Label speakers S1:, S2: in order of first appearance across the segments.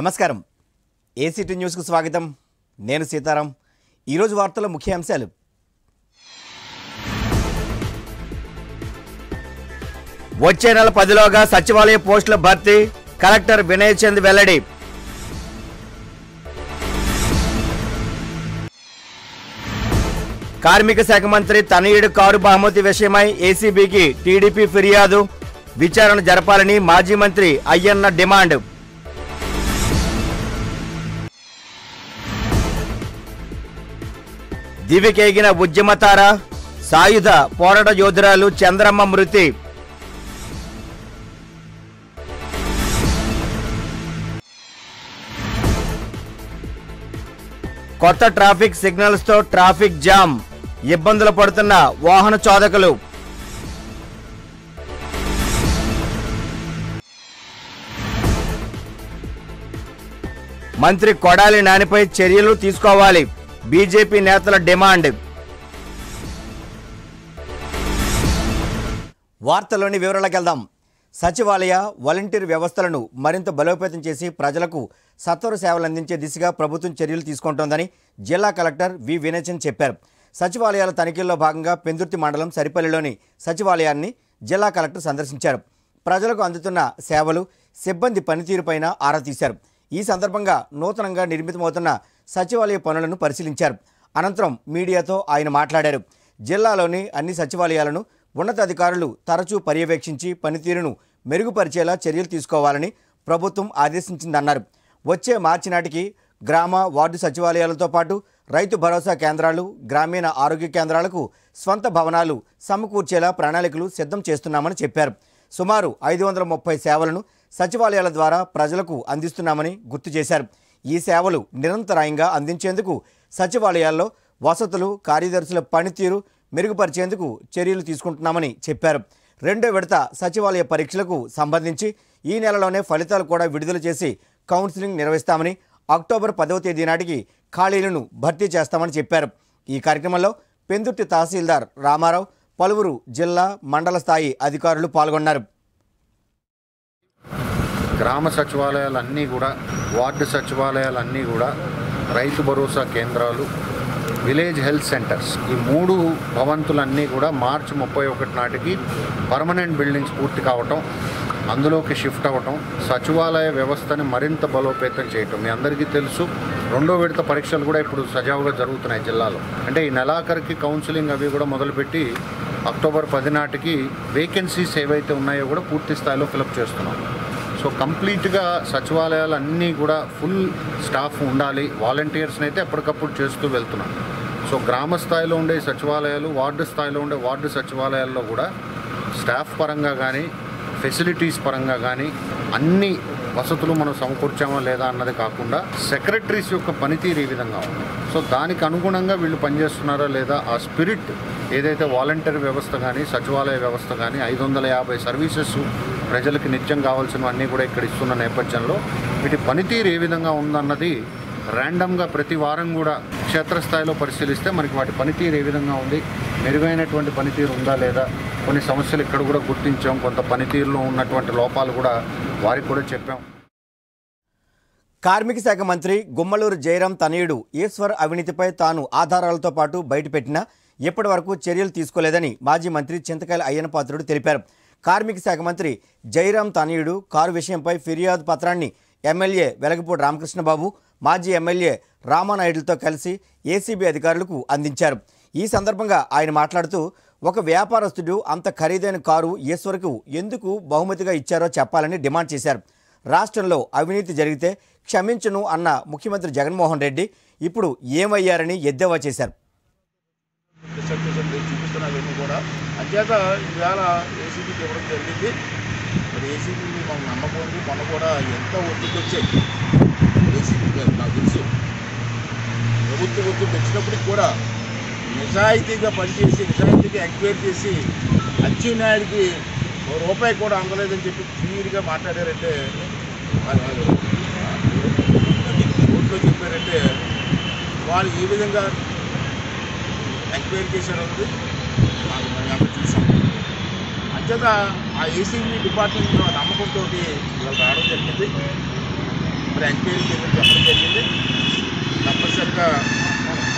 S1: నమస్కారం. ఏసీటీ న్యూస్కు స్వాగతం? నేను సీతారాం. ఈరోజు వార్తల ముఖ్య అంశాలు. వచ్చే నెల పదిలోగా సచివాలయ పోస్టుల భర్తీ కలెక్టర్ వినయ్ చంద్ వెల్లడి. కార్మిక శాఖ మంత్రి తనయుడు కారు బహుమతి విషయమై ఏసీబీకి టీడీపీ ఫిర్యాదు. విచారణ జరపాలని మాజీ మంత్రి అయ్యన్న డిమాండ్. దివికేగిన ఉద్యమతార సాయుధ పోరాట యోధురాలు చంద్రమ్మ మృతి. కొత్త ట్రాఫిక్ సిగ్నల్స్తో ట్రాఫిక్ జామ్ ఇబ్బందులు పడుతున్న వాహన చోదకులు. మంత్రి కొడాలి నానిపై చర్యలు తీసుకోవాలి. బీజేపీ నేతల డిమాండ్. వార్తలోని వివరాలకు వెళ్దాం సచివాలయ వాలంటీర్ వ్యవస్థలను మరింత బలోపేతం చేసి ప్రజలకు సత్వర సేవలు అందించే దిశగా ప్రభుత్వం చర్యలు తీసుకుంటోందని జిల్లా కలెక్టర్ వి. వినయచంద్ చెప్పారు. సచివాలయాల తనిఖీల్లో భాగంగా పెందుర్తి మండలం సరిపల్లిలోని సచివాలయాన్ని జిల్లా కలెక్టర్ సందర్శించారు. ప్రజలకు అందుతున్న సేవలు సిబ్బంది పనితీరుపైన ఆరా తీశారు. ఈ సందర్భంగా నూతనంగా నిర్మితమవుతున్న సచివాలయ పనులను పరిశీలించారు. అనంతరం మీడియాతో ఆయన మాట్లాడారు. జిల్లాలోని అన్ని సచివాలయాలను ఉన్నతాధికారులు తరచూ పర్యవేక్షించి పనితీరును మెరుగుపరిచేలా చర్యలు తీసుకోవాలని ప్రభుత్వం ఆదేశించిందన్నారు. వచ్చే మార్చి నాటికి గ్రామ వార్డు సచివాలయాలతో పాటు రైతు భరోసా కేంద్రాలు గ్రామీణ ఆరోగ్య కేంద్రాలకు స్వంత భవనాలు సమకూర్చేలా ప్రణాళికలు సిద్ధం చేస్తున్నామని చెప్పారు. సుమారు ఐదు వందల ముప్పై సేవలను సచివాలయాల ద్వారా ప్రజలకు అందిస్తున్నామని గుర్తు చేశారు. ఈ సేవలు నిరంతరాయంగా అందించేందుకు సచివాలయాల్లో వసతులు కార్యదర్శుల పనితీరు మెరుగుపరిచేందుకు చర్యలు తీసుకుంటున్నామని చెప్పారు. రెండో విడత సచివాలయ పరీక్షలకు సంబంధించి ఈ నెలలోనే ఫలితాలు కూడా విడుదల చేసి కౌన్సిలింగ్ నిర్వహిస్తామని అక్టోబర్ పదవ తేదీ నాటికి ఖాళీలను భర్తీ చేస్తామని చెప్పారు. ఈ కార్యక్రమంలో పెందుర్తి తహసీల్దార్ రామారావు పలువురు జిల్లా మండల స్థాయి అధికారులు పాల్గొన్నారు.
S2: గ్రామ సచివాలయాలన్నీ కూడా వార్డు సచివాలయాలన్నీ కూడా రైతు భరోసా కేంద్రాలు విలేజ్ హెల్త్ సెంటర్స్ ఈ మూడు భవంతులన్నీ కూడా మార్చి ముప్పై ఒకటి నాటికి పర్మనెంట్ బిల్డింగ్స్ పూర్తి కావటం అందులోకి షిఫ్ట్ అవ్వటం సచివాలయ వ్యవస్థని మరింత బలోపేతం చేయటం. మీ అందరికీ తెలుసు రెండో విడత పరీక్షలు కూడా ఇప్పుడు సజావుగా జరుగుతున్నాయి జిల్లాలో. అంటే ఈ నెలాఖరికి కౌన్సిలింగ్ అవి కూడా మొదలుపెట్టి అక్టోబర్ పది నాటికి వేకెన్సీస్ ఏవైతే ఉన్నాయో కూడా పూర్తి స్థాయిలో ఫిలప్ చేస్తున్నాం. సో కంప్లీట్గా సచివాలయాలు అన్నీ కూడా ఫుల్ స్టాఫ్ ఉండాలి. వాలంటీర్స్ని అయితే ఎప్పటికప్పుడు చేస్తూ వెళ్తున్నాం. సో గ్రామ స్థాయిలో ఉండే సచివాలయాలు వార్డు స్థాయిలో ఉండే వార్డు సచివాలయాల్లో కూడా స్టాఫ్ పరంగా కానీ ఫెసిలిటీస్ పరంగా కానీ అన్ని వసతులు మనం సమకూర్చామా లేదా అన్నది కాకుండా సెక్రటరీస్ యొక్క పనితీరు ఈ విధంగా ఉంది? సో దానికి అనుగుణంగా వీళ్ళు పనిచేస్తున్నారా లేదా? ఆ స్పిరిట్ ఏదైతే వాలంటీర్ వ్యవస్థ కానీ సచివాలయ వ్యవస్థ కానీ ఐదు వందల యాభై సర్వీసెస్ ప్రజలకు నిత్యం కావాల్సినవన్నీ కూడా ఇక్కడ ఇస్తున్న నేపథ్యంలో వీటి పనితీరు ఏ విధంగా ఉందన్నది ర్యాండమ్గా ప్రతి వారం కూడా క్షేత్రస్థాయిలో పరిశీలిస్తే మనకి వాటి పనితీరు ఏ విధంగా ఉంది మెరుగైనటువంటి పనితీరు ఉందా లేదా కొన్ని సమస్యలు ఇక్కడ కూడా గుర్తించాం కొంత పనితీరులో ఉన్నటువంటి లోపాలు కూడా వారికి కూడా చెప్పాం.
S1: కార్మిక శాఖ మంత్రి గుమ్మలూరు జయరాం తనయుడు ఈశ్వర్ అవినీతిపై తాను ఆధారాలతో పాటు బయటపెట్టినా ఇప్పటి వరకు చర్యలు తీసుకోలేదని మాజీ మంత్రి చింతకాయల అయ్యనపాత్రుడు తెలిపారు. కార్మిక శాఖ మంత్రి జైరామ్ తనయుడు కారు విషయంపై ఫిర్యాదు పత్రాన్ని ఎమ్మెల్యే వెలగపూడి రామకృష్ణబాబు మాజీ ఎమ్మెల్యే రామానాయుడులతో కలిసి ఏసీబీ అధికారులకు అందించారు. ఈ సందర్భంగా ఆయన మాట్లాడుతూ ఒక వ్యాపారస్తుడు అంత ఖరీదైన కారు ఈశ్వర్కు ఎందుకు బహుమతిగా ఇచ్చారో చెప్పాలని డిమాండ్ చేశారు. రాష్ట్రంలో అవినీతి జరిగితే క్షమించను అన్న ముఖ్యమంత్రి జగన్మోహన్ రెడ్డి ఇప్పుడు ఏమయ్యారని ఎద్దేవా చేశారు.
S3: చూపిస్తున్నవన్నీ కూడా. అంచేత ఈవేళ ఏసీబీకి ఇవ్వడం జరిగింది. మరి ఏసీపీ మనం నమ్మకం మొన్న కూడా ఎంత ఒత్తిడి వచ్చాయి. ఏసీబీ గారు నాకు తెలుసు. ప్రభుత్వ ఒత్తిడి వచ్చినప్పటికి కూడా నిజాయితీగా పనిచేసి నిజాయితీగా ఎంక్వైరీ చేసి అచ్చెన్నాయుడికి ఓ రూపాయి కూడా అందలేదని చెప్పి క్లియర్గా మాట్లాడారంటే కోర్టులో చెప్పారంటే వాళ్ళు ఏ విధంగా ఎంక్వైరీ చేశారన్నది మాకు మేము చూసాం. అంచేత ఆ ఏసీబీ డిపార్ట్మెంట్ నమ్మకంతో ఇవాళ రావడం జరిగింది. మరి ఎంక్వైరీ చేయడం చెప్పడం జరిగింది. తప్పనిసరిగా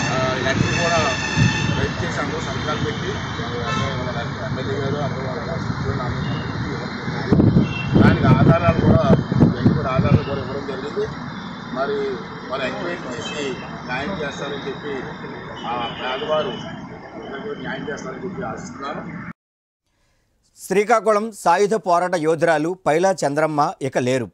S3: ఆ, లెటర్ కూడా రైట్ చేసి అందరూ సంతకాలు పెట్టి ఎమ్మెల్యే గారు అందరూ దానికి ఆధారాలు కూడా ఇవన్నీ కూడా ఆధారాలు కూడా ఇవ్వడం జరిగింది. మరి మరి ఎంక్వైరీ చేసి న్యాయం చేస్తారని చెప్పి ఆ పేదవారు న్యాయం చేస్తారని చెప్పి ఆశిస్తున్నాను
S1: శ్రీకాకుళం సాయుధ పోరాట యోధురాలు పైలా చంద్రమ్మ ఇక లేరు.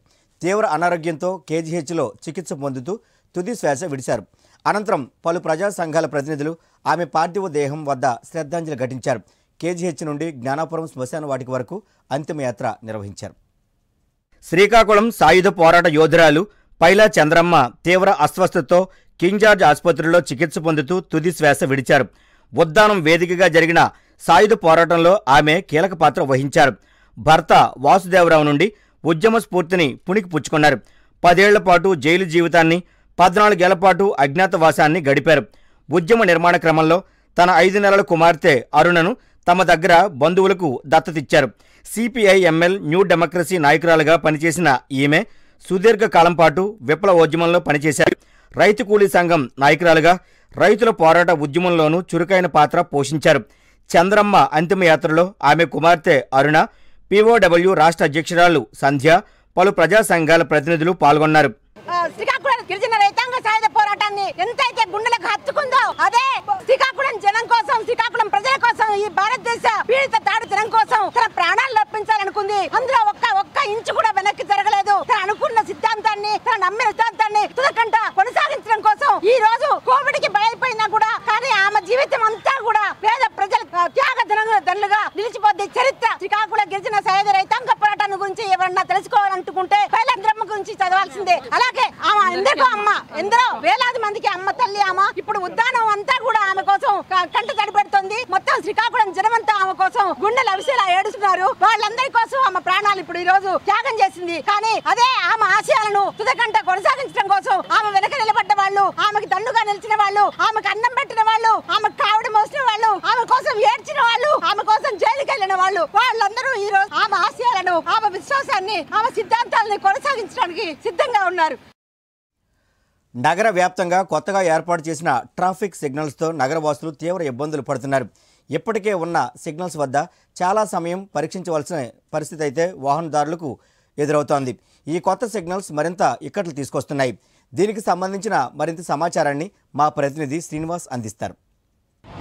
S1: తీవ్ర అనారోగ్యంతో కేజీహెచ్లో చికిత్స పొందుతూ తుది శ్వాస విడిచారు అనంతరం పలు ప్రజా సంఘాల ప్రతినిధులు ఆమె పార్థివ దేహం వద్ద శ్రద్ధాంజలి ఘటించారు. కేజీహెచ్ నుండి జ్ఞానాపురం శ్మశాన వాటికి వరకు అంతిమయాత్ర నిర్వహించారు. శ్రీకాకుళం సాయుధ పోరాట యోధురాలు పైలా చంద్రమ్మ తీవ్ర అస్వస్థతతో కింగ్ జార్జ్ ఆసుపత్రిలో చికిత్స పొందుతూ తుది శ్వాస విడిచారు. ఉద్దానం వేదికగా జరిగిన సాయుధ పోరాటంలో ఆమె కీలక పాత్ర వహించారు. భర్త వాసుదేవరావు నుండి ఉద్యమ స్ఫూర్తిని పుణికి పుచ్చుకున్నారు. పదేళ్ళ పాటు జైలు జీవితాన్ని పద్నాలుగేళ్ళ పాటు అజ్ఞాతవాసాన్ని గడిపారు. ఉద్యమ నిర్మాణ క్రమంలో తన ఐదు నెలల కుమార్తె అరుణను తమ దగ్గర బంధువులకు దత్తతిచ్చారు. సిపిఐ ఎంఎల్ న్యూ డెమోక్రసీ నాయకురాలుగా పనిచేసిన ఈమె సుదీర్ఘ కాలం పాటు విప్లవోద్యమంలో పనిచేశారు. రైతు కూలీ సంఘం నాయకురాలుగా రైతుల పోరాట ఉద్యమంలోనూ చురుకైన పాత్ర పోషించారు. చంద్రమ్మ అంతిమయాత్రలో ఆమె కుమార్తె అరుణ పీఓడబ్ల్యూ రాష్ట్ర అధ్యక్షురాలు సంధ్య పలు ప్రజా సంఘాల ప్రతినిధులు పాల్గొన్నారు.
S4: శ్రీకాకుళం గిరిజన రైతాంగ సాయుధ పోరాటాన్ని ఎంతైతే గుండెలకు హత్తుకుందో అదే శ్రీకాకుళం జనం కోసం శ్రీకాకుళం ప్రజల కోసం ఈ భారతదేశ పీడిత తాడు జనం కోసం తన ప్రాణాలు అర్పించాలనుకుంది. అందులో ఒక్క ఒక్క ఇంచు కూడా వెనక్కి జరగలేదు. తన అనుకున్న సిద్ధాంతాన్ని తన నమ్మిన సిద్ధాంతాన్ని తుదకంట కొనసాగించడం కోసం ఈ రోజు కోవిడ్కి బయలుపోయినా కూడా కానీ ఆమె జీవితం అంతా కూడా పేద ప్రజల ఆ, త్యాగ ధనులుగా నిలిచిపోద్ది చరిత్ర శ్రీకాకుళం గిరిజన సాయుధ రైతాంగ పోరాటాన్ని గురించి ఎవరన్నా చదువుకుంటే వేలంద్రమ్మ గురించి చదవాల్సిందే. అలాగే ఆమె ఎందరికో అమ్మ? ఎందరో వేలాది మందికి అమ్మ తల్లి ఆమె. ఇప్పుడు ఉద్దానం అంతా కూడా ఆమె కోసం కంట తడిపెడుతుంది. మొత్తం శ్రీకాకుళం జనమంతా ఆమె కోసం గుండెలు అవిసేలా ఏడుస్తున్నారు. వాళ్ళందరి కోసం ఆమె ప్రాణాలు ఇప్పుడు ఈ రోజు త్యాగం చేసింది. కానీ అదే ఆమె ఆశయాలను తుదకంట కొనసాగించడం కోసం ఆమె వెనక నిలబడ్డ వాళ్ళు ఆమెకి దండుగా నిలిచిన వాళ్ళు ఆమెకు అన్నం పెట్టిన వాళ్ళు ఆమె కావిడ మోసిన వాళ్ళు ఆమె కోసం ఏడ్చిన వాళ్ళు ఆమె కోసం జైలుకి వెళ్ళిన వాళ్ళు వాళ్ళందరూ ఈ రోజు ఆమె ఆశయాలను ఆమె విశ్వాసాన్ని ఆమె సిద్ధాంతాలని కొనసాగించడానికి సిద్ధంగా ఉన్నారు
S1: నగర వ్యాప్తంగా కొత్తగా ఏర్పాటు చేసిన ట్రాఫిక్ సిగ్నల్స్తో నగరవాసులు తీవ్ర ఇబ్బందులు పడుతున్నారు. ఇప్పటికే ఉన్న సిగ్నల్స్ వద్ద చాలా సమయం పరీక్షించవలసిన పరిస్థితి అయితే వాహనదారులకు ఎదురవుతోంది. ఈ కొత్త సిగ్నల్స్ మరింత ఇక్కట్లు తీసుకొస్తున్నాయి. దీనికి సంబంధించిన మరింత సమాచారాన్ని మా ప్రతినిధి శ్రీనివాస్ అందిస్తారు.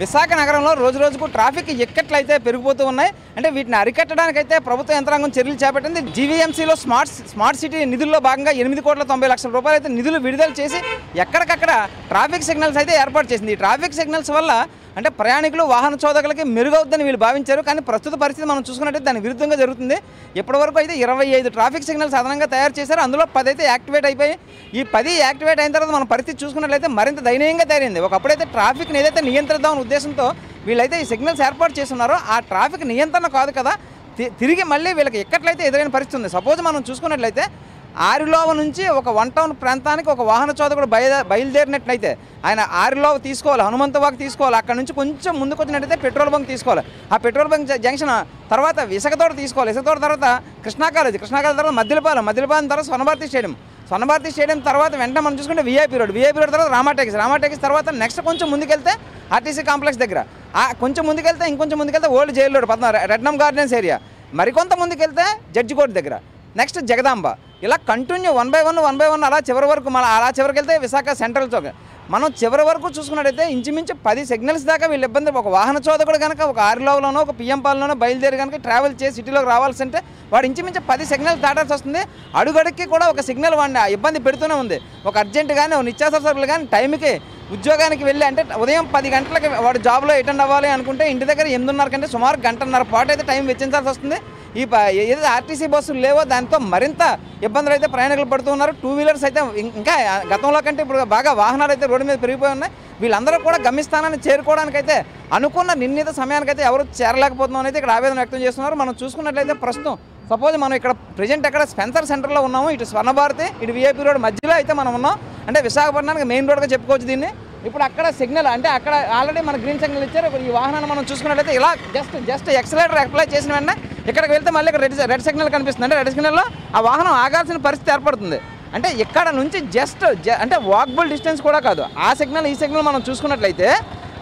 S5: విశాఖ నగరంలో రోజు రోజుకు ట్రాఫిక్ ఎక్కట్లు అయితే పెరిగిపోతూ ఉన్నాయి. అంటే వీటిని అరికట్టడానికి అయితే ప్రభుత్వ యంత్రాంగం చర్యలు చేపట్టింది. జీవీఎంసీలో స్మార్ట్ స్మార్ట్ సిటీ నిధుల్లో భాగంగా ఎనిమిది కోట్ల తొంభై లక్షల రూపాయలు అయితే నిధులు విడుదల చేసి ఎక్కడికక్కడ ట్రాఫిక్ సిగ్నల్స్ అయితే ఏర్పాటు చేసింది. ఈ ట్రాఫిక్ సిగ్నల్స్ వల్ల అంటే ప్రయాణికులు వాహన చోదకులకి మెరుగవుద్దని వీళ్ళు భావించారు. కానీ ప్రస్తుత పరిస్థితి మనం చూసుకున్నట్టయితే దాని విరుద్ధంగా జరుగుతుంది. ఇప్పటివరకు అయితే ఇరవై ఐదు ట్రాఫిక్ సిగ్నల్స్ అదనంగా తయారు చేశారు అందులో పది అయితే యాక్టివేట్ అయిపోయి ఈ పది యాక్టివేట్ అయిన తర్వాత మన పరిస్థితి చూసుకున్నట్లయితే మరింత దయనీయంగా తయారైంది. ఒకప్పుడైతే ట్రాఫిక్ని ఏదైతే నియంత్రిద్దామని ఉద్దేశంతో వీళ్ళైతే ఈ సిగ్నల్స్ ఏర్పాటు చేస్తున్నారో ఆ ట్రాఫిక్ నియంత్రణ కాదు కదా. తి- తిరిగి మళ్ళీ వీళ్ళకి ఎక్కట్లయితే ఎదురైన పరిస్థితి ఉంది. సపోజ్ మనం చూసుకున్నట్లయితే ఆరిలోవ నుంచి ఒక వన్ టౌన్ ప్రాంతానికి ఒక వాహన చోదకుడు బయ బయలుదేరినట్లయితే ఆయన ఆరిలోవ తీసుకోవాలి హనుమంతవాక్ తీసుకోవాలి అక్కడ నుంచి కొంచెం ముందుకు వచ్చినట్టయితే పెట్రోల్ బంక్ తీసుకోవాలి. ఆ పెట్రోల్ బంక్ జంక్షన్ తర్వాత ఇసుకతోట తీసుకోవాలి. ఇసుకతోట తర్వాత కృష్ణా కాలేజ్ కృష్ణా కాలేజ్ తర్వాత మద్దిలపాలెం మద్దిలపాలెం తర్వాత స్వర్ణభారతి స్టేడియం. స్వర్ణభారతి స్టేడియం తర్వాత వెంటనే మనం చూసుకుంటే వీఐపీ రోడ్ వీఐపీ రోడ్ తర్వాత రామాటెక్స్ రామాటెక్స్ తర్వాత నెక్స్ట్ కొంచెం ముందుకెళ్తే ఆర్టీసీ కాంప్లెక్స్ దగ్గర. కొంచెం ముందుకెళ్తే ఇంకొంచెం ముందుకెళ్తే old jail road Padma Rednam gardens area. మరికొంత ముందుకెళ్తే జడ్జి కోర్ట్ దగ్గర. నెక్స్ట్ జగదాంబ. ఇలా continue one by one one by one అలా చివరి వరకు మన అలా చివరికి వెళ్తే విశాఖ సెంట్రల్ చౌక్. మనం చివరి వరకు చూసుకున్నట్టయితే ఇంచుమించు పది సిగ్నల్స్ దాకా వీళ్ళు ఇబ్బంది ఒక వాహన చోదకుడు కనుక ఒక ఆరులోనో ఒక పిఎం పాలలోనో బయలుదేరి కనుక ట్రావెల్ చేసి సిటీలోకి రావాల్సి అంటే వాడు ఇంచుమించు పది సిగ్నల్స్ దాటాల్సి వస్తుంది. అడుగడుక్కి కూడా ఒక సిగ్నల్ వాడిని ఇబ్బంది పెడుతూనే ఉంది. ఒక అర్జెంట్ కానీ ఒక నిత్యావసర సరుకులు కానీ టైంకి ఉద్యోగానికి వెళ్ళి అంటే ఉదయం పది గంటలకి వాడు జాబ్లో అటెండ్ అవ్వాలి అనుకుంటే ఇంటి దగ్గర ఎనిమిదిన్నర కంటే సుమారు గంటన్నర పాటు అయితే టైం వెచ్చించాల్సి వస్తుంది. ఈ ప- ఏదైతే ఆర్టీసీ బస్సులు లేవో దాంతో మరింత ఇబ్బందులు అయితే ప్రయాణికులు పడుతూ ఉన్నారు. టూ వీలర్స్ అయితే ఇంకా గతంలో కంటే ఇప్పుడు బాగా వాహనాలు అయితే రోడ్డు మీద పెరిగిపోయి ఉన్నాయి. వీళ్ళందరూ కూడా గమ్యస్థానాన్ని చేరుకోవడానికైతే అనుకున్న నిర్ణీత సమయానికైతే ఎవరు చేరలేకపోతున్నాం అనేది ఇక్కడ ఆవేదన వ్యక్తం చేస్తున్నారు. మనం చూసుకున్నట్లయితే ప్రస్తుతం సపోజ్ మనం ఇక్కడ ప్రజెంట్ అక్కడ స్పెన్సర్ సెంటర్లో ఉన్నాము. ఇటు స్వర్ణభారతి ఇటు విఐపి రోడ్ మధ్యలో అయితే మనం ఉన్నాం. అంటే విశాఖపట్నానికి మెయిన్ రోడ్గా చెప్పుకోవచ్చు దీన్ని. ఇప్పుడు అక్కడ సిగ్నల్ అంటే అక్కడ ఆల్రెడీ మన గ్రీన్ సిగ్నల్ ఇచ్చారు. ఇప్పుడు ఈ వాహనాన్ని మనం చూసుకున్నట్లయితే ఇలా జస్ట్ జస్ట్ ఎక్సలేటర్ అప్లై చేసిన వెంటనే ఇక్కడికి వెళ్తే మళ్ళీ ఇక్కడ రెడ్ రెడ్ సిగ్నల్ కనిపిస్తుంది. అంటే రెడ్ సిగ్నల్లో ఆ వాహనం ఆగాల్సిన పరిస్థితి ఏర్పడుతుంది. అంటే ఇక్కడ నుంచి జస్ట్ అంటే వాక్బుల్ డిస్టెన్స్ కూడా కాదు. ఆ సిగ్నల్ ఈ సిగ్నల్ మనం చూసుకున్నట్లయితే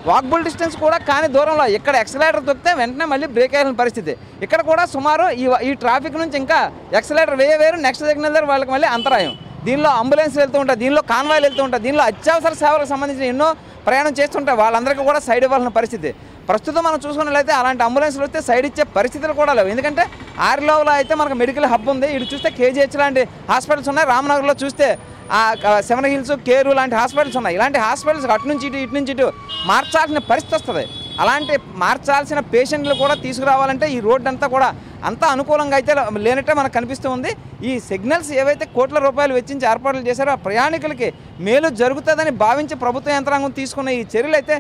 S5: వాక్బుల్ డిస్టెన్స్ కూడా కానీ దూరంలో ఇక్కడ ఎక్సలేటర్ తొక్కితే వెంటనే మళ్ళీ బ్రేక్ అయ్యాల్సిన పరిస్థితి. ఇక్కడ కూడా సుమారు ఈ ఈ ట్రాఫిక్ నుంచి ఇంకా ఎక్సలేటర్ వేయ వేరు నెక్స్ట్ సిగ్నల్ దగ్గర వాళ్ళకి మళ్ళీ అంతరాయం. దీనిలో అంబులెన్స్ వెళ్తూ ఉంటాయి దీనిలో కాన్వాయ్లు వెళ్తూ ఉంటాయి దీనిలో అత్యవసర సేవలకు సంబంధించిన ఎన్నో ప్రయాణం చేస్తుంటాయి. వాళ్ళందరికీ కూడా సైడ్ ఇవ్వాల్సిన పరిస్థితి. ప్రస్తుతం మనం చూసుకున్నట్లయితే అలాంటి అంబులెన్స్లు వస్తే సైడ్ ఇచ్చే పరిస్థితులు కూడా లేవు. ఎందుకంటే ఆరిలోలో అయితే మనకు మెడికల్ హబ్ ఉంది. ఇటు చూస్తే కేజీహెచ్ లాంటి హాస్పిటల్స్ ఉన్నాయి. రామనగర్లో చూస్తే ఆ సెవెన్ హిల్స్ కేరు లాంటి హాస్పిటల్స్ ఉన్నాయి. ఇలాంటి హాస్పిటల్స్ అటు నుంచి ఇటు ఇటు నుంచి ఇటు మార్చాల్సిన పరిస్థితి వస్తుంది. అలాంటి మార్చాల్సిన పేషెంట్లు కూడా తీసుకురావాలంటే ఈ రోడ్డు అంతా కూడా అంత అనుకూలంగా అయితే లేనట్టే మనకు కనిపిస్తూ ఉంది. ఈ సిగ్నల్స్ ఏవైతే కోట్ల రూపాయలు వెచ్చించి ఏర్పాట్లు చేశారో ఆ ప్రయాణికులకి మేలు జరుగుతుందని భావించి ప్రభుత్వ యంత్రాంగం తీసుకున్న ఈ చర్యలు అయితే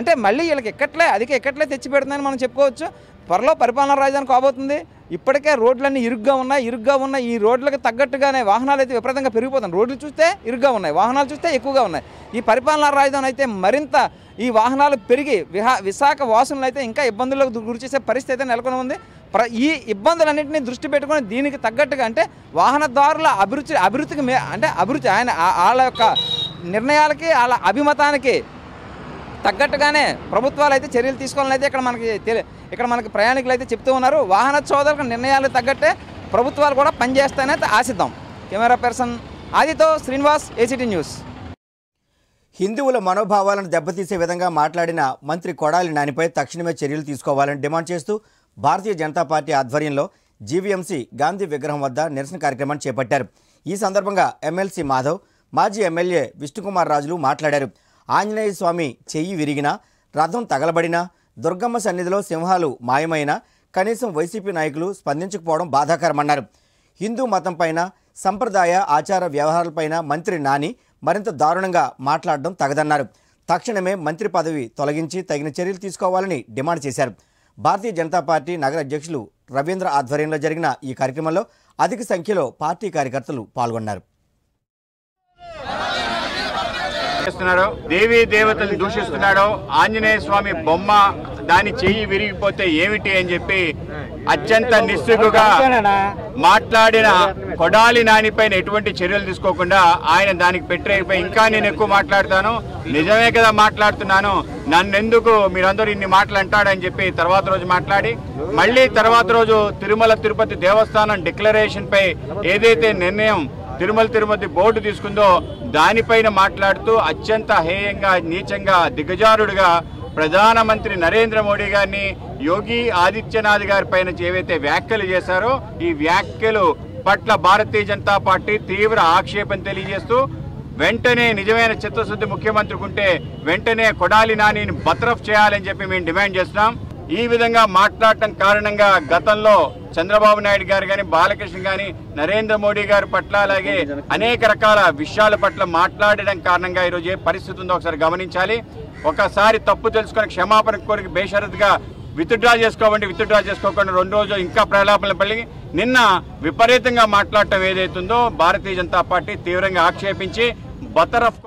S5: అంటే మళ్ళీ వీళ్ళకి ఎక్కట్లే అధిక ఎక్కట్లే తెచ్చి పెడుతుందని మనం చెప్పుకోవచ్చు. త్వరలో పరిపాలనా రాజధాని కాబోతుంది. ఇప్పటికే రోడ్లన్నీ ఇరుగ్గా ఉన్నాయి ఇరుగ్గా ఉన్న ఈ రోడ్లకు తగ్గట్టుగానే వాహనాలు అయితే విపరీతంగా పెరిగిపోతున్నాయి. రోడ్లు చూస్తే ఇరుగ్గా ఉన్నాయి వాహనాలు చూస్తే ఎక్కువగా ఉన్నాయి. ఈ పరిపాలనా రాజధాని అయితే మరింత ఈ వాహనాలు పెరిగి విహా విశాఖ వాసులను అయితే ఇంకా ఇబ్బందులకు గురిచేసే గురి చేసే పరిస్థితి అయితే నెలకొని ఉంది. ప్ర ఈ ఇబ్బందులన్నింటినీ దృష్టి పెట్టుకొని దీనికి తగ్గట్టుగా అంటే వాహనదారుల అభిరుచి అభివృద్ధికి మే అంటే అభిరుచి ఆయన వాళ్ళ యొక్క నిర్ణయాలకి వాళ్ళ అభిమతానికి తగ్గట్టుగానే ప్రభుత్వాలు అయితే చర్యలు తీసుకోవాలని అయితే ఇక్కడ మనకి ఇక్కడ మనకి ప్రయాణికులు అయితే చెప్తూ ఉన్నారు. వాహన చోదరులకు నిర్ణయాలు తగ్గట్టే ప్రభుత్వాలు కూడా పనిచేస్తాయని అయితే ఆశిద్దాం. కెమెరా పర్సన్ ఆదితో శ్రీనివాస్ ఏసీటీ న్యూస్
S1: హిందువుల మనోభావాలను దెబ్బతీసే విధంగా మాట్లాడిన మంత్రి కొడాలి నానిపై తక్షణమే చర్యలు తీసుకోవాలని డిమాండ్ చేస్తూ భారతీయ జనతా పార్టీ ఆధ్వర్యంలో జీవీఎంసీ గాంధీ విగ్రహం వద్ద నిరసన కార్యక్రమాన్ని చేపట్టారు. ఈ సందర్భంగా ఎమ్మెల్సీ మాధవ్ మాజీ ఎమ్మెల్యే విష్ణుకుమార్ రాజులు మాట్లాడారు. ఆంజనేయ స్వామి చెయ్యి విరిగినా రథం తగలబడినా దుర్గమ్మ సన్నిధిలో సింహాలు మాయమైనా కనీసం వైసీపీ నాయకులు స్పందించకపోవడం బాధాకరమన్నారు. హిందూ మతం పైన సంప్రదాయ ఆచార వ్యవహారాలపైన మంత్రి నాని మరింత దారుణంగా మాట్లాడడం తగదన్నారు. తక్షణమే మంత్రి పదవి తొలగించి తగిన చర్యలు తీసుకోవాలని డిమాండ్ చేశారు. భారతీయ జనతా పార్టీ నగర అధ్యక్షులు రవీంద్ర ఆధ్వర్యంలో జరిగిన ఈ కార్యక్రమంలో అధిక సంఖ్యలో పార్టీ కార్యకర్తలు పాల్గొన్నారు.
S6: చేస్తున్నాడో దేవీ దేవతలు దూషిస్తున్నాడో ఆంజనేయ స్వామి బొమ్మ దాని చెయ్యి విరిగిపోతే ఏమిటి అని చెప్పి అత్యంత నిస్సిగ్గుగా మాట్లాడిన కొడాలి నానిపైన ఎటువంటి చర్యలు తీసుకోకుండా ఆయన దానికి పెట్టేయకపోయి ఇంకా నేను ఎక్కువ మాట్లాడతాను. నిజమే కదా మాట్లాడుతున్నాను. నన్నెందుకు మీరందరూ ఇన్ని మాటలు అంటాడని చెప్పి తర్వాత రోజు మాట్లాడి మళ్ళీ తర్వాత రోజు తిరుమల తిరుపతి దేవస్థానం డిక్లరేషన్ పై ఏదైతే నిర్ణయం తిరుమల తిరుపతి బోర్డు తీసుకుందో దానిపైన మాట్లాడుతూ అత్యంత హేయంగా నీచంగా దిగజారుడుగా ప్రధానమంత్రి నరేంద్ర మోడీ గారిని యోగి ఆదిత్యనాథ్ గారి పైన ఏవైతే వ్యాఖ్యలు చేశారో ఈ వ్యాఖ్యలు పట్ల భారతీయ జనతా పార్టీ తీవ్ర ఆక్షేపం తెలియజేస్తూ వెంటనే నిజమైన చిత్తశుద్ధి ముఖ్యమంత్రికి ఉంటే వెంటనే కొడాలి నానిని బత్రఫ్ చేయాలని చెప్పి మేము డిమాండ్ చేస్తున్నాం. ఈ విధంగా మాట్లాడటం కారణంగా గతంలో చంద్రబాబు నాయుడు గారు కానీ బాలకృష్ణ గాని నరేంద్ర మోడీ గారి పట్ల అలాగే అనేక రకాల విషయాల పట్ల మాట్లాడడం కారణంగా ఈరోజు ఏ పరిస్థితి ఉందో ఒకసారి గమనించాలి. ఒకసారి తప్పు తెలుసుకొని క్షమాపణ కోరిక బేషరత్గా విత్డ్రా చేసుకోవండి విత్డ్రా చేసుకోకుండా. రెండు రోజులు ఇంకా ప్రలాపనలు పల్లి నిన్న విపరీతంగా మాట్లాడటం ఏదైతుందో భారతీయ జనతా పార్టీ తీవ్రంగా ఆక్షేపించి బతరఫ్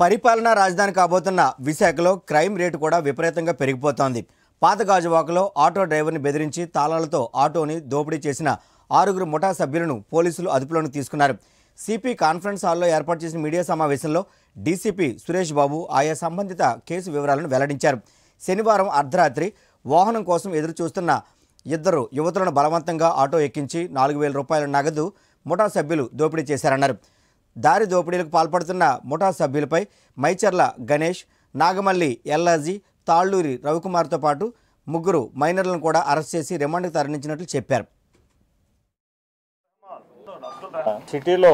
S1: పరిపాలనా రాజధాని కాబోతున్న విశాఖలో క్రైమ్ రేటు కూడా విపరీతంగా పెరిగిపోతోంది. పాత గాజువాకలో ఆటో డ్రైవర్ని బెదిరించి తాళాలతో ఆటోని దోపిడీ చేసిన ఆరుగురు ముఠా సభ్యులను పోలీసులు అదుపులోకి తీసుకున్నారు. సిపి కాన్ఫరెన్స్ హాల్లో ఏర్పాటు చేసిన మీడియా సమావేశంలో డీసీపీ సురేష్ బాబు ఆయా సంబంధిత కేసు వివరాలను వెల్లడించారు. శనివారం అర్ధరాత్రి వాహనం కోసం ఎదురుచూస్తున్న ఇద్దరు యువతులను బలవంతంగా ఆటో ఎక్కించి నాలుగు వేల రూపాయల నగదు ముఠా సభ్యులు దోపిడీ చేశారన్నారు. దారి దోపిడీలకు పాల్పడుతున్న ముఠా సభ్యులపై మైచర్ల గణేష్ నాగమల్లి ఎల్లాజీ తాళ్ళూరి రవికుమార్తో పాటు ముగ్గురు మైనర్లను కూడా అరెస్ట్ చేసి రిమాండ్కు తరలించినట్లు చెప్పారు.
S7: సిటీలో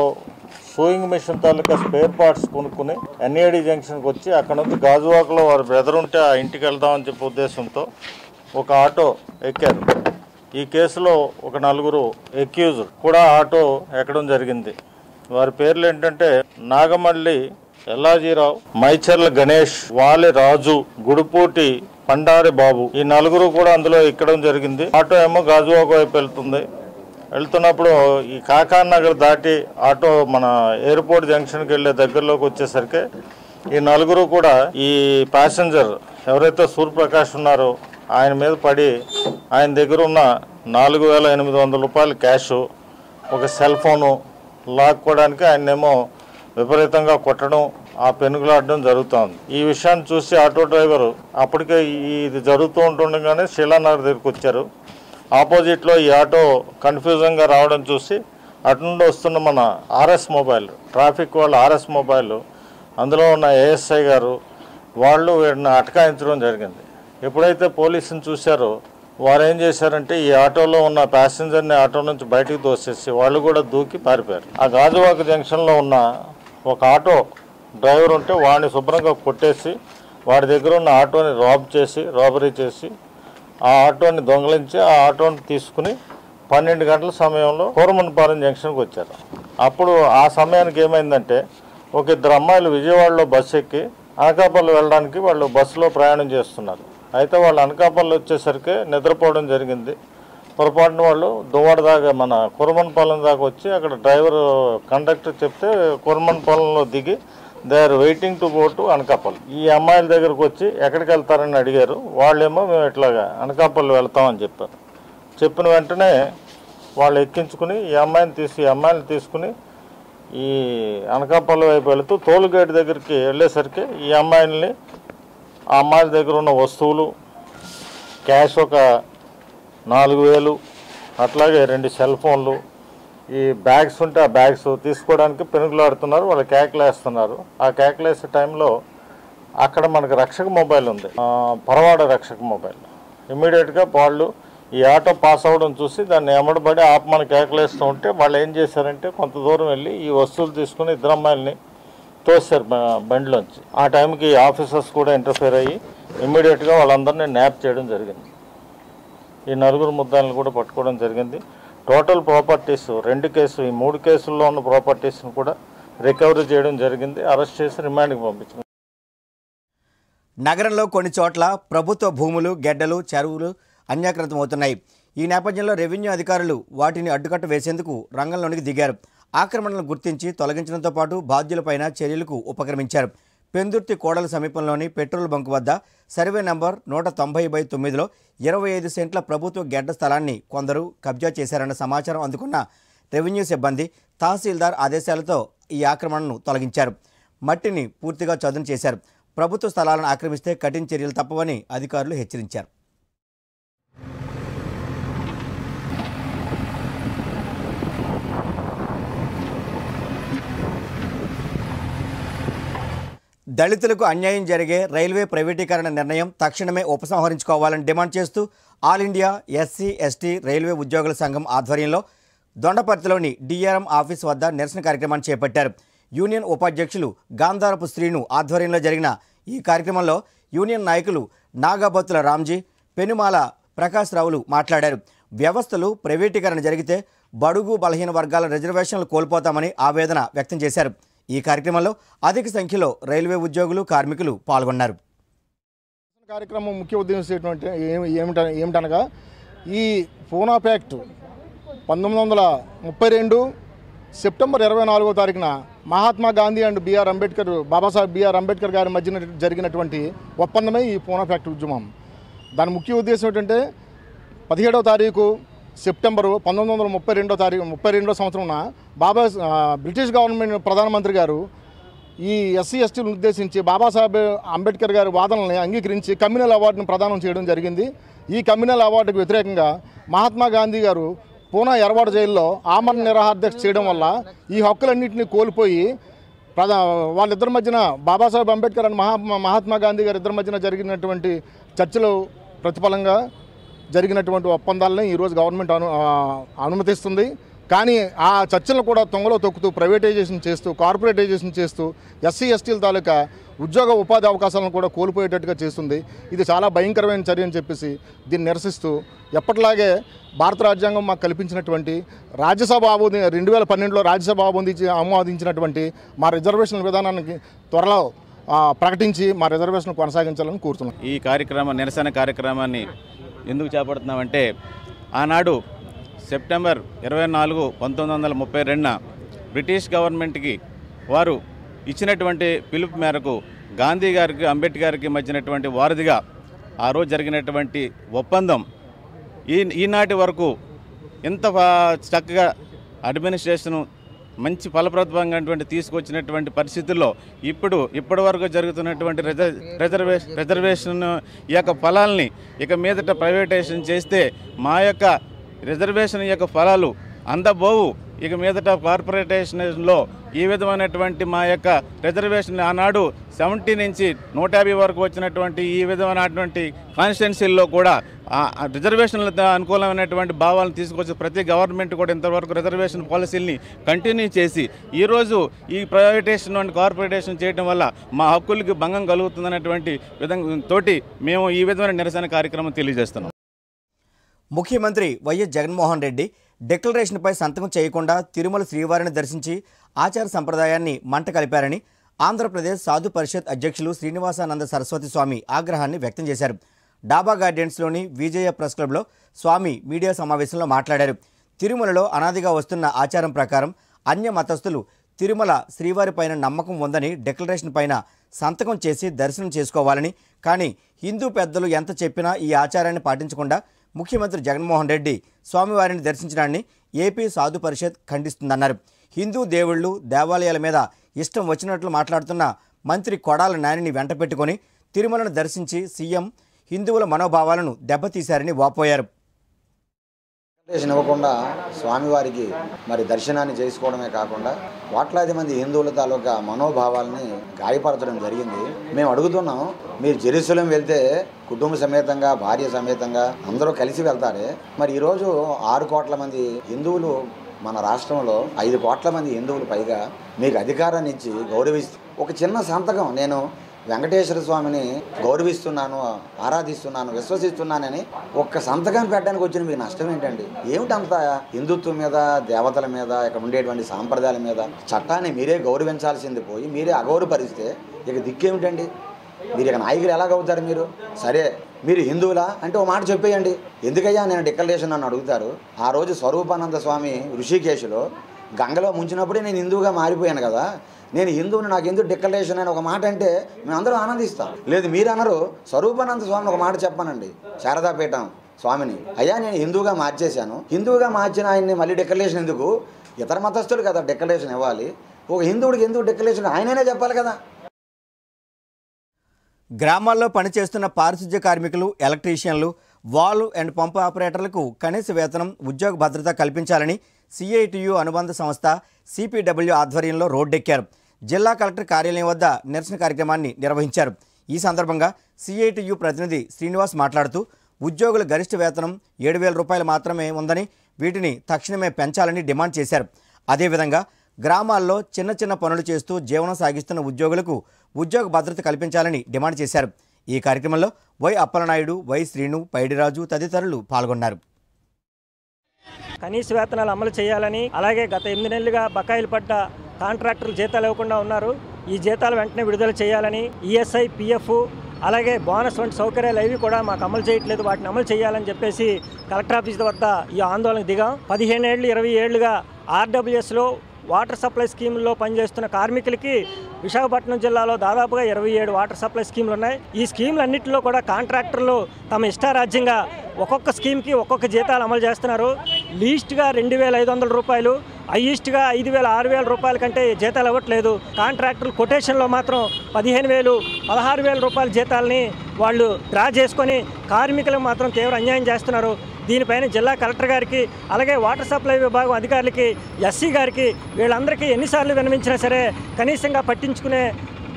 S7: సూయింగ్ మిషన్ తాలూకా స్పేర్ పార్ట్స్ కొనుక్కుని ఎన్ఏడి జంక్షన్కి వచ్చి అక్కడ నుంచి గాజువాకలో వారి బ్రదర్ ఉంటే ఆ ఇంటికి వెళ్దామని చెప్పే ఉద్దేశంతో ఒక ఆటో ఎక్కారు. ఈ కేసులో ఒక నలుగురు ఎక్యూజ్ కూడా ఆటో ఎక్కడం జరిగింది. వారి పేర్లు ఏంటంటే నాగమల్లి ఎల్లాజీరావు మైచర్ల గణేష్ వాలి రాజు గుడిపూటి పండారి బాబు. ఈ నలుగురు కూడా అందులో ఎక్కడం జరిగింది. ఆటో ఏమో గాజువాక వైపు వెళ్తుంది. వెళ్తున్నప్పుడు ఈ కాకాన్ నగర్ దాటి ఆటో మన ఎయిర్పోర్ట్ జంక్షన్కి వెళ్ళే దగ్గరలోకి వచ్చేసరికి ఈ నలుగురు కూడా ఈ ప్యాసింజర్ ఎవరైతే సూర్యప్రకాష్ ఉన్నారో ఆయన మీద పడి ఆయన దగ్గర ఉన్న నాలుగు వేల ఎనిమిది వందల రూపాయలు క్యాష్ ఒక సెల్ ఫోను లాక్కోవడానికి ఆయన్నేమో విపరీతంగా కొట్టడం ఆ పెనుగులాడడం జరుగుతోంది. ఈ విషయాన్ని చూసి ఆటో డ్రైవరు అప్పటికే ఇది జరుగుతూ ఉంటుండగానే శిలానగర్ దగ్గరికి వచ్చారు. ఆపోజిట్లో ఈ ఆటో కన్ఫ్యూజన్గా రావడం చూసి అటు నుండి వస్తున్న మన ఆర్ఎస్ మొబైల్ ట్రాఫిక్ వాళ్ళ ఆర్ఎస్ మొబైల్ అందులో ఉన్న ఏఎస్ఐ గారు వాళ్ళు వీడిని అటకాయించడం జరిగింది. ఎప్పుడైతే పోలీసుని చూశారో వారు ఏం చేశారంటే ఈ ఆటోలో ఉన్న ప్యాసింజర్ని ఆటో నుంచి బయటికి తోసేసి వాళ్ళు కూడా దూకి పారిపోయారు. ఆ గాజువాక జంక్షన్లో ఉన్న ఒక ఆటో డ్రైవర్ ఉంటే వాడిని శుభ్రంగా కొట్టేసి వాడి దగ్గర ఉన్న ఆటోని రాబ్ చేసి రాబరీ చేసి ఆ ఆటోని దొంగలించి ఆ ఆటోని తీసుకుని పన్నెండు గంటల సమయంలో కోరమన్పాలెం జంక్షన్కి వచ్చారు. అప్పుడు ఆ సమయానికి ఏమైందంటే ఒక ఇద్దరు అమ్మాయిలు విజయవాడలో బస్సు ఎక్కి అనకాపల్లి వెళ్ళడానికి వాళ్ళు బస్సులో ప్రయాణం చేస్తున్నారు. అయితే వాళ్ళు అనకాపల్లి వచ్చేసరికి నిద్రపోవడం జరిగింది. పొరపాటున వాళ్ళు దువ్వాడ దాకా మన కురమన్పాలెం దాకా వచ్చి అక్కడ డ్రైవర్ కండక్టర్ చెప్తే కురమన్పాలెంలో దిగి they are waiting to go to Anakapalli ఈ అమ్మాయిల దగ్గరకు వచ్చి ఎక్కడికి వెళ్తారని అడిగారు. వాళ్ళేమో మేము ఇట్లాగా అనకాపల్లి వెళ్తామని చెప్పారు. చెప్పిన వెంటనే వాళ్ళు ఎక్కించుకుని ఈ అమ్మాయిని తీసి అమ్మాయిని తీసుకుని ఈ అనకాపల్లి వైపు వెళుతూ టోల్గేట్ దగ్గరికి వెళ్ళేసరికి ఈ అమ్మాయిల్ని ఆ అమ్మాయిల దగ్గర ఉన్న వస్తువులు క్యాష్ ఒక నాలుగు వేలు అట్లాగే రెండు సెల్ ఫోన్లు ఈ బ్యాగ్స్ ఉంటే ఆ బ్యాగ్స్ తీసుకోవడానికి పెనుగులాడుతున్నారు వాళ్ళు కేకలేస్తున్నారు. ఆ కేకలేసే టైంలో అక్కడ మనకు రక్షక మొబైల్ ఉంది. పరవాడ రక్షక మొబైల్. ఇమీడియట్గా వాళ్ళు ఈ ఆటో పాస్ అవ్వడం చూసి దాన్ని ఎమడబడి ఆప మన కేకలేస్తూ ఉంటే వాళ్ళు ఏం చేశారంటే కొంత దూరం వెళ్ళి ఈ వస్తువులు తీసుకుని ఇద్దరు అమ్మాయిల్ని తోసారు బండిలోంచి. ఆ టైంకి ఆఫీసర్స్ కూడా ఇంటర్ఫేర్ అయ్యి ఇమ్మీడియట్గా వాళ్ళందరినీ న్యాప్ చేయడం జరిగింది. ఈ నలుగురు ముద్దాలను కూడా పట్టుకోవడం జరిగింది. టోటల్ ప్రాపర్టీస్ రెండు కేసులు ఈ మూడు కేసుల్లో ఉన్న ప్రాపర్టీస్ని కూడా రికవరీ చేయడం జరిగింది. అరెస్ట్ చేసి రిమాండ్కి పంపించారు.
S1: నగరంలో కొన్ని చోట్ల ప్రభుత్వ భూములు గెడ్డలు చెరువులు అన్యాకృతమవుతున్నాయి ఈ నేపథ్యంలో రెవెన్యూ అధికారులు వాటిని అడ్డుకట్ట వేసేందుకు రంగంలోనికి దిగారు. ఆక్రమణలను గుర్తించి తొలగించడంతో పాటు బాధ్యులపైన చర్యలకు ఉపక్రమించారు. పెందుర్తి కోడల సమీపంలోని పెట్రోల్ బంక్ వద్ద సర్వే నంబర్ నూట తొంభై బై తొమ్మిదిలో ఇరవై ఐదు సెంట్ల ప్రభుత్వ గెడ్డ స్థలాన్ని కొందరు కబ్జా చేశారన్న సమాచారం అందుకున్న రెవెన్యూ సిబ్బంది తహసీల్దార్ ఆదేశాలతో ఈ ఆక్రమణను తొలగించారు. మట్టిని పూర్తిగా చదును చేశారు. ప్రభుత్వ స్థలాలను ఆక్రమిస్తే కఠిన చర్యలు తప్పవని అధికారులు హెచ్చరించారు. దళితులకు అన్యాయం జరిగే రైల్వే ప్రైవేటీకరణ నిర్ణయం తక్షణమే ఉపసంహరించుకోవాలని డిమాండ్ చేస్తూ all India SC ST railway ఉద్యోగుల సంఘం ఆధ్వర్యంలో దొండపర్తిలోని డిఆర్ఎం ఆఫీస్ వద్ద నిరసన కార్యక్రమాన్ని చేపట్టారు. యూనియన్ ఉపాధ్యక్షులు గాంధారపు శ్రీను ఆధ్వర్యంలో జరిగిన ఈ కార్యక్రమంలో యూనియన్ నాయకులు నాగాబత్తుల రామ్జీ పెనుమాల ప్రకాశ్రావులు మాట్లాడారు. వ్యవస్థలు ప్రైవేటీకరణ జరిగితే బడుగు బలహీన వర్గాల రిజర్వేషన్లు కోల్పోతామని ఆవేదన వ్యక్తం చేశారు. ఈ కార్యక్రమంలో అధిక సంఖ్యలో రైల్వే ఉద్యోగులు కార్మికులు పాల్గొన్నారు.
S8: కార్యక్రమం ముఖ్య ఉద్దేశం ఏమిట ఏమిటనగా ఈ ఫోనా ప్యాక్ట్ పంతొమ్మిది వందల ముప్పై రెండు సెప్టెంబర్ ఇరవై నాలుగో తారీఖున Mahatma Gandhi and B R Ambedkar Babasaheb B R Ambedkar గారి మధ్యన జరిగినటువంటి ఒప్పందమే ఈ పూనా ప్యాక్ట్ ఉద్యమం. దాని ముఖ్య ఉద్దేశం ఏంటంటే పదిహేడవ తారీఖు సెప్టెంబరు పంతొమ్మిది వందల ముప్పై రెండో తారీఖు ముప్పై రెండో సంవత్సరంన బాబా బ్రిటిష్ గవర్నమెంట్ ప్రధానమంత్రి గారు ఈ ఎస్సీ ఎస్టీలను ఉద్దేశించి బాబాసాహెబ్ అంబేద్కర్ గారి వాదనల్ని అంగీకరించి కమ్యూనల్ అవార్డును ప్రదానం చేయడం జరిగింది. ఈ కమ్యూనల్ అవార్డుకు వ్యతిరేకంగా మహాత్మా గాంధీ గారు పూనా ఎర్వాడ జైల్లో ఆమరణ నిరాహార్దక్ష చేయడం వల్ల ఈ హక్కులన్నింటినీ కోల్పోయి ప్రధా వాళ్ళిద్దరి మధ్యన బాబాసాహెబ్ అంబేద్కర్ అండ్ మహా మహాత్మా గాంధీ గారి ఇద్దరి మధ్యన జరిగినటువంటి చర్చలు ప్రతిఫలంగా జరిగినటువంటి ఒప్పందాలని ఈరోజు గవర్నమెంట్ అను అనుమతిస్తుంది. కానీ ఆ చర్చలను కూడా తొంగలో తొక్కుతూ ప్రైవేటైజేషన్ చేస్తూ కార్పొరేటైజేషన్ చేస్తూ ఎస్సీ ఎస్టీల తాలూకా ఉద్యోగ ఉపాధి అవకాశాలను కూడా కోల్పోయేటట్టుగా చేస్తుంది. ఇది చాలా భయంకరమైన చర్య అని చెప్పేసి దీన్ని నిరసిస్తూ ఎప్పటిలాగే భారత రాజ్యాంగం మాకు కల్పించినటువంటి రాజ్యసభ ఆమోది రెండు వేల పన్నెండులో రాజ్యసభ ఆమోదించి ఆమోదించినటువంటి మా రిజర్వేషన్ విధానానికి త్వరలో ప్రకటించి మా రిజర్వేషన్ కొనసాగించాలని కోరుతున్నాం.
S9: ఈ కార్యక్రమం నిరసన కార్యక్రమాన్ని ఎందుకు చేపడుతున్నామంటే ఆనాడు సెప్టెంబర్ ఇరవై నాలుగు పంతొమ్మిది వందల ముప్పై రెండున బ్రిటిష్ గవర్నమెంట్కి వారు ఇచ్చినటువంటి పిలుపు మేరకు గాంధీ గారికి అంబేద్కర్కి మధ్యనటువంటి వారధిగా ఆ రోజు జరిగినటువంటి ఒప్పందం ఈ ఈనాటి వరకు ఇంత చక్కగా అడ్మినిస్ట్రేషను మంచి ఫలప్రదమైనటువంటి తీసుకొచ్చినటువంటి పరిస్థితుల్లో ఇప్పుడు ఇప్పటి వరకు జరుగుతున్నటువంటి రిజర్వేషన్ రిజర్వేషన్ ఈ యొక్క ఫలాల్ని ఇక మీదట ప్రైవేటైజేషన్ చేస్తే మా యొక్క రిజర్వేషన్ యొక్క ఫలాలు అందబోవు. ఇక మీదట కార్పొరేటేషన్లో ఈ విధమైనటువంటి మా యొక్క రిజర్వేషన్ ఆనాడు సెవెంటీ నుంచి నూట యాభై వరకు వచ్చినటువంటి ఈ విధమైనటువంటి కాన్స్టిట్యున్సీల్లో కూడా రిజర్వేషన్ల అనుకూలమైనటువంటి భావాలను తీసుకొచ్చి ప్రతి గవర్నమెంట్ కూడా ఇంతవరకు రిజర్వేషన్ పాలసీని కంటిన్యూ చేసి ఈరోజు ఈ ప్రైవేటేషన్ అండ్ కార్పొరేటేషన్ చేయడం వల్ల మా హక్కులకి భంగం కలుగుతుందనేటువంటి విధంగా తోటి మేము ఈ విధమైన నిరసన కార్యక్రమం తెలియజేస్తున్నాం.
S1: ముఖ్యమంత్రి వైఎస్ జగన్మోహన్ రెడ్డి డిక్లరేషన్పై సంతకం చేయకుండా తిరుమల శ్రీవారిని దర్శించి ఆచార సంప్రదాయాన్ని మంట కలిపారని ఆంధ్రప్రదేశ్ సాధు పరిషత్ అధ్యక్షులు శ్రీనివాసానంద సరస్వతి స్వామి ఆగ్రహాన్ని వ్యక్తం చేశారు. డాబా గార్డెన్స్లోని విజయ ప్రెస్ క్లబ్లో స్వామి మీడియా సమావేశంలో మాట్లాడారు. తిరుమలలో అనాదిగా వస్తున్న ఆచారం ప్రకారం అన్య మతస్థులు తిరుమల శ్రీవారిపైన నమ్మకం ఉందని డిక్లరేషన్ పైన సంతకం చేసి దర్శనం చేసుకోవాలని కానీ హిందూ పెద్దలు ఎంత చెప్పినా ఈ ఆచారాన్ని పాటించకుండా ముఖ్యమంత్రి జగన్మోహన్ రెడ్డి స్వామివారిని దర్శించడాన్ని ఏపీ సాధు పరిషత్ ఖండిస్తుందన్నారు. హిందూ దేవుళ్ళు దేవాలయాల మీద ఇష్టం వచ్చినట్లు మాట్లాడుతున్న మంత్రి కొడాల నానిని వెంట పెట్టుకొని తిరుమలను దర్శించి సీఎం హిందువుల మనోభావాలను దెబ్బతీశారని వాపోయారు.
S10: ఇవ్వకుండా స్వామివారికి మరి దర్శనాన్ని చేసుకోవడమే కాకుండా కోట్లాది మంది హిందువుల తాలూకా మనోభావాల్ని గాయపరచడం జరిగింది. మేము అడుగుతున్నాం మీరు జెరూసలం వెళ్తే కుటుంబ సమేతంగా భార్య సమేతంగా అందరూ కలిసి వెళ్తారే. మరి ఈరోజు ఆరు కోట్ల మంది హిందువులు మన రాష్ట్రంలో ఐదు కోట్ల మంది హిందువులు పైగా మీకు అధికారాన్ని ఇచ్చి గౌరవిస్తూ ఒక చిన్న సంతకం నేను వెంకటేశ్వర స్వామిని గౌరవిస్తున్నాను ఆరాధిస్తున్నాను విశ్వసిస్తున్నానని ఒక్క సంతకం పెట్టడానికి వచ్చిన మీకు నష్టం ఏంటండి? ఏమిటంత హిందుత్వం మీద దేవతల మీద ఇక్కడ ఉండేటువంటి సాంప్రదాయాల మీద చట్టాన్ని మీరే గౌరవించాల్సింది పోయి మీరే అగౌరవపరిస్తే ఇక దిక్కేమిటండి మీరు ఇక నాయకులు ఎలాగవుతారు మీరు? సరే మీరు హిందువులా? అంటే ఒక మాట చెప్పేయండి. ఎందుకయ్యా నేను డిక్లరేషన్ అని అడుగుతారు? ఆ రోజు స్వరూపానంద స్వామి ఋషికేశులో గంగలో ముంచినప్పుడే నేను హిందువుగా మారిపోయాను కదా. నేను హిందువుని నాకు ఎందుకు డిక్లరేషన్ అని ఒక మాట అంటే మేము అందరూ ఆనందిస్తాం. లేదు మీరు అనరు స్వరూపానంద స్వామిని ఒక మాట చెప్పానండి. శారదాపీఠం స్వామిని. అయ్యా నేను హిందువుగా మార్చేశాను. హిందువుగా మార్చిన ఆయన్ని మళ్ళీ డిక్లరేషన్ ఎందుకు? ఇతర మతస్థులు కదా డిక్లరేషన్ ఇవ్వాలి. ఒక హిందువుడికి ఎందుకు డిక్లరేషన్ ఆయననే చెప్పాలి కదా.
S1: గ్రామాల్లో పనిచేస్తున్న పారిశుధ్య కార్మికులు ఎలక్ట్రీషియన్లు వాల్వ్ అండ్ పంప్ ఆపరేటర్లకు కనీస వేతనం ఉద్యోగ భద్రత కల్పించాలని సిఐటియు అనుబంధ సంస్థ సిపిడబ్ల్యూ ఆధ్వర్యంలో రోడ్డెక్కారు. జిల్లా కలెక్టర్ కార్యాలయం వద్ద నిరసన కార్యక్రమాన్ని నిర్వహించారు. ఈ సందర్భంగా సిఐటియు ప్రతినిధి శ్రీనివాస్ మాట్లాడుతూ ఉద్యోగుల గరిష్ట వేతనం ఏడు వేల రూపాయలు మాత్రమే ఉందని వీటిని తక్షణమే పెంచాలని డిమాండ్ చేశారు. అదేవిధంగా గ్రామాల్లో చిన్న చిన్న పనులు చేస్తూ జీవనం సాగిస్తున్న ఉద్యోగులకు ఉద్యోగ భద్రత కల్పించాలని డిమాండ్ చేశారు. ఈ కార్యక్రమంలో వై అప్పలనాయుడు వై శ్రీను పైడిరాజు తదితరులు పాల్గొన్నారు.
S11: కనీస వేతనాలు అమలు చేయాలని అలాగే గత ఎనిమిది నెలలుగా బకాయిలు పడ్డ కాంట్రాక్టర్లు జీతాలు ఇవ్వకుండా ఉన్నారు. ఈ జీతాలు వెంటనే విడుదల చేయాలని ఈఎస్ఐ పిఎఫ్ అలాగే బోనస్ వంటి సౌకర్యాలు అవి కూడా మాకు అమలు చేయట్లేదు. వాటిని అమలు చేయాలని చెప్పేసి కలెక్టర్ ఆఫీస్ వద్ద ఈ ఆందోళన దిగాం. పదిహేను ఏళ్ళు ఇరవై ఏళ్ళుగా ఆర్డబ్ల్యూఎస్లో వాటర్ సప్లై స్కీముల్లో పనిచేస్తున్న కార్మికులకి విశాఖపట్నం జిల్లాలో దాదాపుగా ఇరవై ఏడు వాటర్ సప్లై స్కీములు ఉన్నాయి. ఈ స్కీమ్లన్నింటిలో కూడా కాంట్రాక్టర్లు తమ ఇష్టారాజ్యంగా ఒక్కొక్క స్కీమ్కి ఒక్కొక్క జీతాలు అమలు చేస్తున్నారు. లీస్ట్గా రెండు వేల ఐదు వందల రూపాయలు హైయెస్ట్గా ఐదు వేల ఆరు వేల రూపాయల కంటే జీతాలు ఇవ్వట్లేదు. కాంట్రాక్టర్లు కొటేషన్లో మాత్రం పదిహేను వేలు పదహారు వేల రూపాయల జీతాలని వాళ్ళు డ్రా చేసుకొని కార్మికులకు మాత్రం తీవ్ర అన్యాయం చేస్తున్నారు. దీనిపైన జిల్లా కలెక్టర్ గారికి అలాగే వాటర్ సప్లై విభాగం అధికారులకి ఎస్సీ గారికి వీళ్ళందరికీ ఎన్నిసార్లు వినమించినా సరే కనీసంగా పట్టించుకునే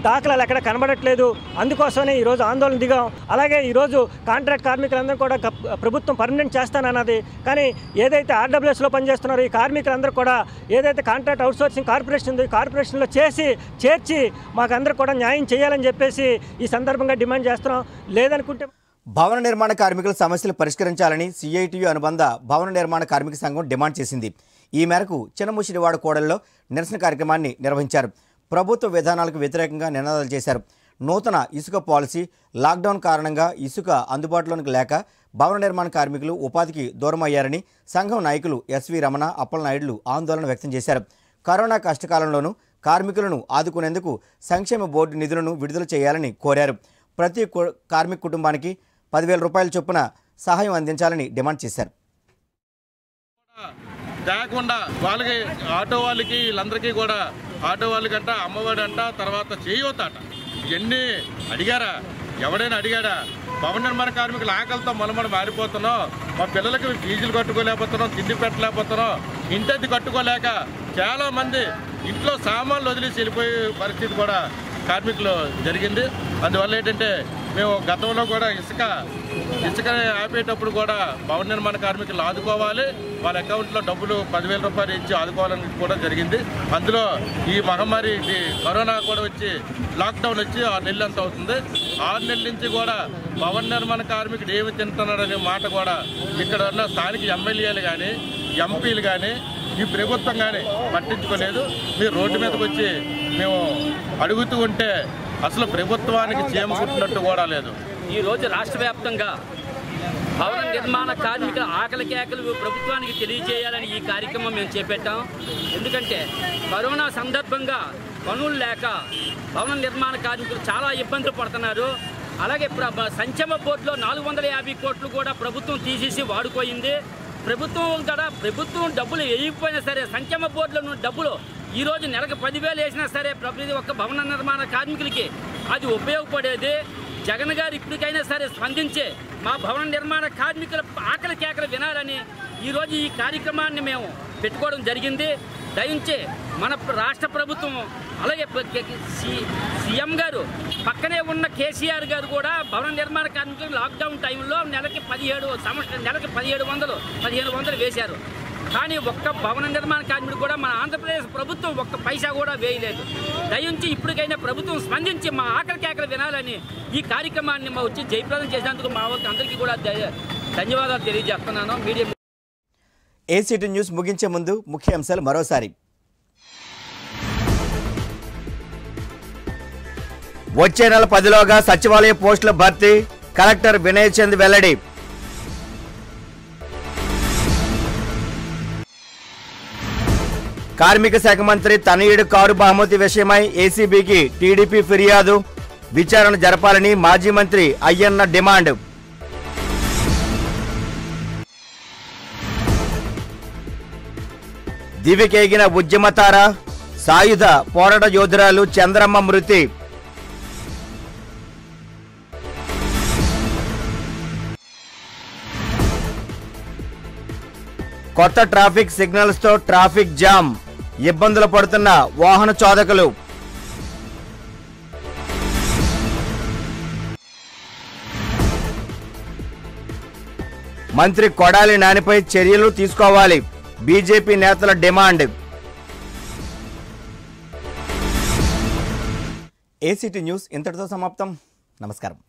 S11: దాఖలాలు ఎక్కడ కనబడట్లేదు. అందుకోసమే ఈరోజు ఆందోళన దిగాం. అలాగే ఈరోజు కాంట్రాక్ట్ కార్మికులందరూ కూడా ప్రభుత్వం పర్మనెంట్ చేస్తానన్నది. కానీ ఏదైతే ఆర్డబ్ల్యూఎస్లో పనిచేస్తున్నారో ఈ కార్మికులందరూ కూడా ఏదైతే కాంట్రాక్ట్ అవుట్సోర్సింగ్ కార్పొరేషన్ ఉందో ఈ కార్పొరేషన్లో చేసి చేర్చి మాకందరూ కూడా న్యాయం చేయాలని చెప్పేసి ఈ సందర్భంగా డిమాండ్ చేస్తున్నాం. లేదనుకుంటే
S1: భవన నిర్మాణ కార్మికుల సమస్యలు పరిష్కరించాలని సిఐటియు అనుబంధ భవన నిర్మాణ కార్మిక సంఘం డిమాండ్ చేసింది. ఈ మేరకు చిన్నముసిరివాడ కోడల్లో నిరసన కార్యక్రమాన్ని నిర్వహించారు. ప్రభుత్వ విధానాలకు వ్యతిరేకంగా నినాదాలు చేశారు. నూతన ఇసుక పాలసీ లాక్డౌన్ కారణంగా ఇసుక అందుబాటులోనికి లేక భవన నిర్మాణ కార్మికులు ఉపాధికి దూరమయ్యారని సంఘం నాయకులు ఎస్వి రమణ అప్పలనాయుడులు ఆందోళన వ్యక్తం చేశారు. కరోనా కష్టకాలంలోనూ కార్మికులను ఆదుకునేందుకు సంక్షేమ బోర్డు నిధులను విడుదల చేయాలని కోరారు. ప్రతి కు- కార్మిక కుటుంబానికి పదివేల రూపాయల చొప్పున సహాయం అందించాలని డిమాండ్ చేశారు.
S12: తేకుండా వాళ్ళకి ఆటో వాళ్ళకి వీళ్ళందరికీ కూడా ఆటో వాళ్ళకంట అమ్మఒడి అంట తర్వాత చేయూత అట ఇవన్నీ అడిగారా? ఎవడైనా అడిగాడా? భవన నిర్మాణ కార్మికులు ఆకలితో మొలమడ మారిపోతున్నాం మా పిల్లలకి ఫీజులు కట్టుకోలేకపోతున్నాం తిండి పెట్టలేకపోతున్నాం ఇంటద్ది కట్టుకోలేక చాలామంది ఇంట్లో సామాన్లు వదిలేసి వెళ్ళిపోయే పరిస్థితి కూడా కార్మికులు జరిగింది. అందువల్ల ఏంటంటే మేము గతంలో కూడా ఇసుక ఇసుక ఆపేటప్పుడు కూడా భవన నిర్మాణ కార్మికులు ఆదుకోవాలి. వాళ్ళ అకౌంట్లో డబ్బులు పదివేల రూపాయలు ఇచ్చి ఆదుకోవాలని కూడా జరిగింది. అందులో ఈ మహమ్మారి కరోనా కూడా వచ్చి లాక్డౌన్ వచ్చి ఆరు నెలలు అంత అవుతుంది. ఆరు నెలల నుంచి కూడా భవన నిర్మాణ కార్మికుడు ఏమి తింటున్నాడనే మాట కూడా ఇక్కడ ఉన్న స్థానిక ఎమ్మెల్యేలు కానీ ఎంపీలు కానీ ఈ ప్రభుత్వం కానీ పట్టించుకోలేదు. మీరు రోడ్డు మీదకి వచ్చి మేము అడుగుతూ ఉంటే అసలు ప్రభుత్వానికి చీమ కుట్టినట్టు కూడా లేదు.
S13: ఈ రోజు రాష్ట్ర వ్యాప్తంగా భవన నిర్మాణ కార్మిక ఆకలి కేకలు ప్రభుత్వానికి తెలియజేయాలని ఈ కార్యక్రమం మేము చేపట్టాం. ఎందుకంటే కరోనా సందర్భంగా పనులు లేక భవన నిర్మాణ కార్మికులు చాలా ఇబ్బందులు పడుతున్నారు. అలాగే ప్ర- సంక్షేమ బోర్డులో నాలుగు వందల యాభై కోట్లు కూడా ప్రభుత్వం తీసేసి వాడుకోయింది. ప్రభుత్వం కూడా ప్రభుత్వం డబ్బులు వేయకపోయినా సరే సంక్షేమ బోర్డులో డబ్బులు ఈ రోజు నెలకు పదివేలు వేసినా సరే ప్రతి ఒక్క భవన నిర్మాణ కార్మికులకి అది ఉపయోగపడేది. జగన్ గారు ఇప్పటికైనా సరే స్పందించే మా భవన నిర్మాణ కార్మికుల ఆకలి కేకలు వినాలని ఈరోజు ఈ కార్యక్రమాన్ని మేము పెట్టుకోవడం జరిగింది. దయించి మన రాష్ట్ర ప్రభుత్వం అలాగే సీఎం గారు పక్కనే ఉన్న కేసీఆర్ గారు కూడా భవన నిర్మాణ కార్మికులకు లాక్డౌన్ టైంలో నెలకి పదిహేడు సంవత్సరం నెలకి పదిహేడు వందలు పదిహేను వందలు వేశారు. కానీ ఒక్క భవన నిర్మాణ కార్మికుడు కూడా మన ఆంధ్రప్రదేశ్ ప్రభుత్వం ఒక్క పైసా కూడా వేయలేదు. దయించి ఇప్పటికైనా ప్రభుత్వం స్పందించి మా ఆకలి కేకలు వినాలని ఈ కార్యక్రమాన్ని మా వచ్చి జయప్రదం చేసినందుకు మా వాళ్ళకి అందరికీ కూడా ధన్యవాదాలు తెలియజేస్తున్నాను. మీడియా
S1: ఏసీటీ న్యూస్ ముగించే ముందు ముఖ్య అంశాలు మరోసారి. వచ్చే నెల పదిలోగా సచివాలయ పోస్టుల భర్తీ కలెక్టర్ వినయ్ చంద్ వెల్లడి. కార్మిక శాఖ మంత్రి తనయుడు కారు బహుమతి విషయమై ఏసీబీకి టీడీపీ ఫిర్యాదు. విచారణ జరపాలని మాజీ మంత్రి అయ్యన్న డిమాండ్. దివికేగిన ఉద్యమతార సాయుధ పోరాట యోధురాలు చంద్రమ్మ మృతి. కొత్త ట్రాఫిక్ సిగ్నల్స్తో ట్రాఫిక్ జామ్ ఇబ్బందులు పడుతున్న వాహన చోదకులు. మంత్రి కొడాలి నానిపై చర్యలు తీసుకోవాలి బీజేపీ నేతల డిమాండ్. ఏసీటీ న్యూస్ ఇంతటితో సమాప్తం. నమస్కారం.